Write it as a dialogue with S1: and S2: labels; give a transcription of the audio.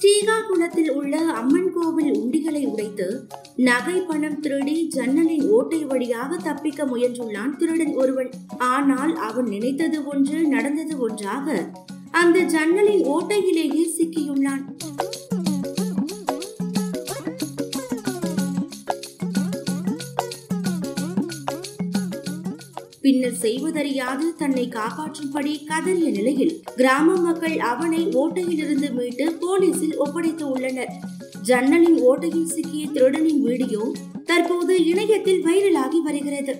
S1: ஸ்ரீகாகுளத்தில் உள்ள அம்மன் கோவில் உண்டிகளை உடைத்து நகை பணம் திருடி ஜன்னலின் ஓட்டை வழியாக தப்பிக்க முயன்றுள்ளான் திருடன் ஒருவன். ஆனால் அவன் நினைத்தது ஒன்று நடந்தது ஒன்றாக அந்த ஜன்னலின் ஓட்டையிலேயே சிக்கியுள்ளான். பின்னர் செய்வதறியாது தன்னை காப்பாற்றும்படி கதறிய நிலையில் கிராம மக்கள் அவனை ஓட்டையிலிருந்து மீட்டு போலீசில் ஒப்படைத்து உள்ளனர். ஜன்னலின் ஓட்டையில் சிக்கிய திருடனின் வீடியோ தற்போது இணையத்தில் வைரலாகி வருகிறது.